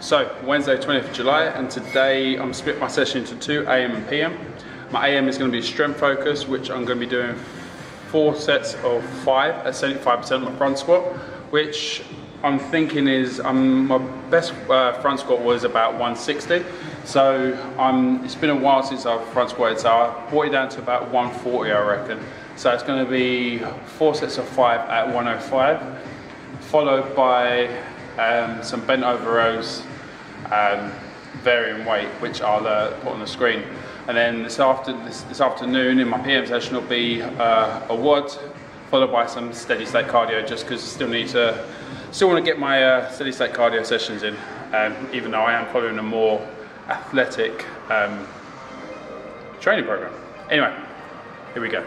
So, Wednesday, 20th of July, and today I'm split my session into two AM and PM. My AM is going to be strength focus, which I'm going to be doing four sets of five at 75% of my front squat, which I'm thinking is um, my best uh, front squat was about 160. So um, it's been a while since I've front squatted, so I brought it down to about 140, I reckon. So it's going to be four sets of five at 105, followed by um, some bent over rows, um, varying weight, which I'll uh, put on the screen. And then this, after, this, this afternoon in my PM session will be uh, a WOD, followed by some steady state cardio, just because I still need to, still want to get my uh, steady state cardio sessions in, um, even though I am following a more athletic um, training program. Anyway, here we go.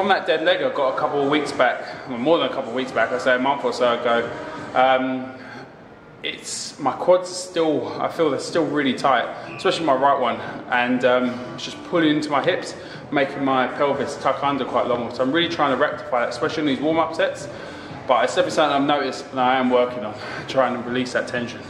From that dead leg I got a couple of weeks back, well, more than a couple of weeks back, I say a month or so ago. Um, it's my quads are still, I feel they're still really tight, especially my right one, and um, it's just pulling into my hips, making my pelvis tuck under quite long. So I'm really trying to rectify that, especially in these warm-up sets. But it's definitely something I've noticed and I am working on, trying to release that tension.